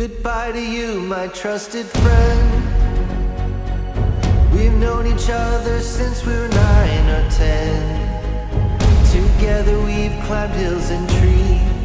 Goodbye to you, my trusted friend. We've known each other since we were nine or ten. Together we've climbed hills and trees.